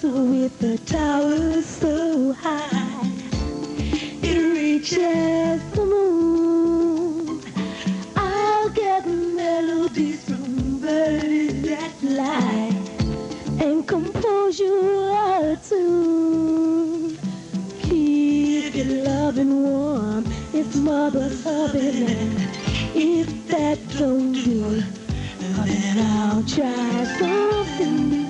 dress with the towers so high. It reaches the moon. I'll get melodies from birds that fly and compose you a tune. Keep your loving warm if mother's loving. If that don't do, then I'll try something new.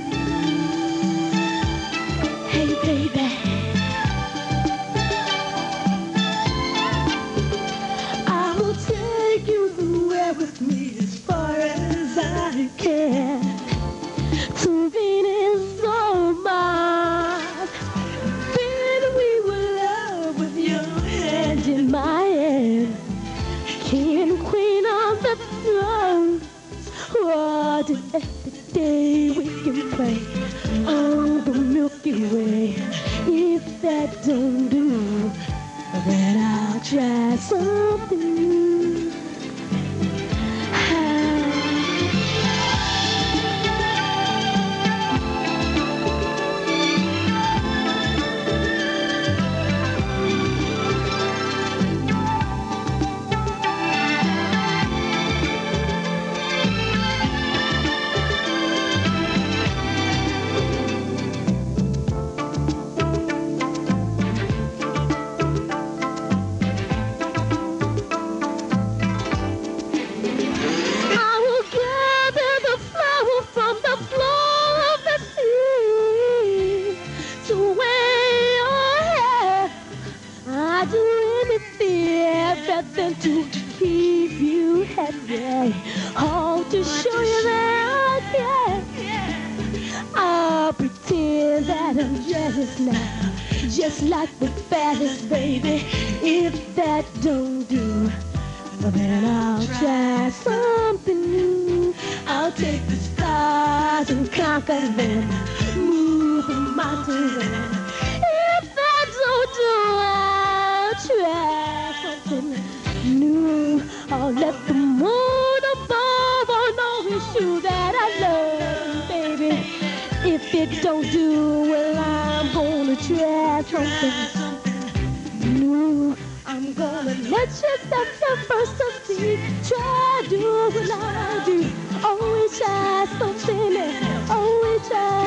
If day we can play on the Milky Way? If that don't do, then I'll try something better to keep you happy. Oh, to show you that I care. I'll pretend that I'm jealous now, just like the baddest baby. If that don't do. But then I'll try something new. I'll take the stars and conquer them. Move the mountains if I don't do, Let the moon above know it's you that I love, baby. If it don't do, well, I'm gonna try something new. I'm gonna let you set the first of see. Try do what I do. Always try something. Always try.